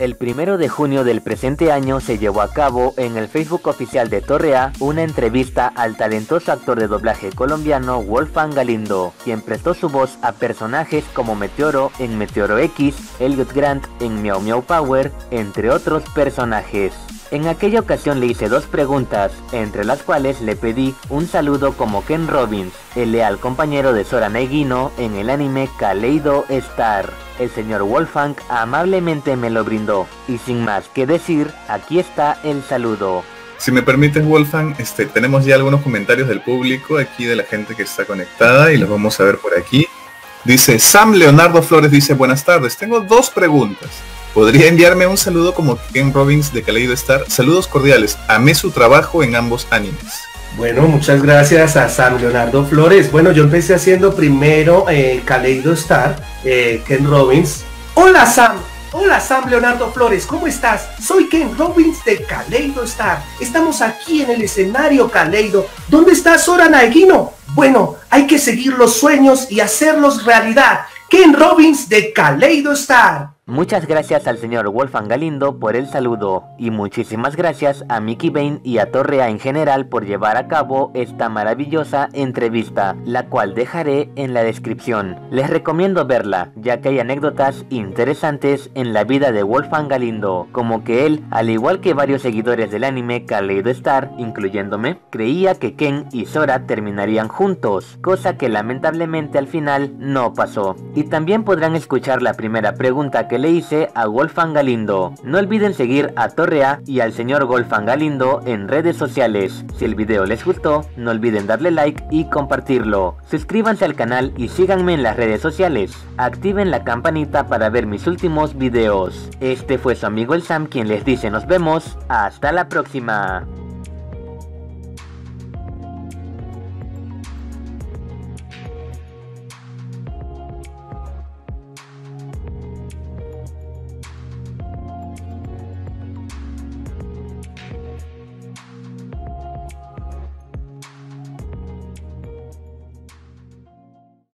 El primero de junio del presente año se llevó a cabo en el Facebook oficial de Torrea una entrevista al talentoso actor de doblaje colombiano Wolfgang Galindo, quien prestó su voz a personajes como Meteoro en Meteoro X, Elliot Grant en Meow Meow Power, entre otros personajes. En aquella ocasión le hice dos preguntas, entre las cuales le pedí un saludo como Ken Robbins, el leal compañero de Sora Neguino en el anime Kaleido Star. El señor Wolfgang amablemente me lo brindó, y sin más que decir, aquí está el saludo. Si me permites, Wolfgang, este, tenemos ya algunos comentarios del público aquí de la gente que está conectada y los vamos a ver por aquí. Dice Sam Leonardo Flores, dice buenas tardes, tengo dos preguntas. ¿Podría enviarme un saludo como Ken Robbins de Kaleido Star? Saludos cordiales. Amé su trabajo en ambos animes. Bueno, muchas gracias a Sam Leonardo Flores. Bueno, yo empecé haciendo primero eh, Kaleido Star, eh, Ken Robbins. Hola Sam, hola Sam Leonardo Flores, ¿cómo estás? Soy Ken Robbins de Kaleido Star. Estamos aquí en el escenario Kaleido. ¿Dónde está Sora Naegino? Bueno, hay que seguir los sueños y hacerlos realidad. Ken Robbins de Kaleido Star. Muchas gracias al señor Wolfgang Galindo por el saludo y muchísimas gracias a Mickey Bain y a Torrea en general por llevar a cabo esta maravillosa entrevista, la cual dejaré en la descripción. Les recomiendo verla, ya que hay anécdotas interesantes en la vida de Wolfgang Galindo, como que él, al igual que varios seguidores del anime Kaleido Star, incluyéndome, creía que Ken y Sora terminarían juntos, cosa que lamentablemente al final no pasó. Y también podrán escuchar la primera pregunta que le hice a Wolfgang Galindo. No olviden seguir a Torrea y al señor Wolfgang Galindo en redes sociales. Si el video les gustó, no olviden darle like y compartirlo. Suscríbanse al canal y síganme en las redes sociales. Activen la campanita para ver mis últimos videos. Este fue su amigo el Sam quien les dice nos vemos. Hasta la próxima.